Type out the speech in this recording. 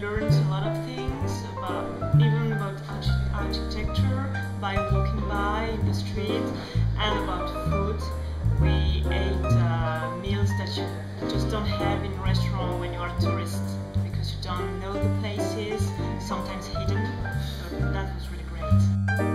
learned a lot of things about even about architecture by walking by in the street and about food. We ate uh, meals that you just don't have in a restaurant when you are a tourist because you don't know the places, sometimes hidden. So that was really great.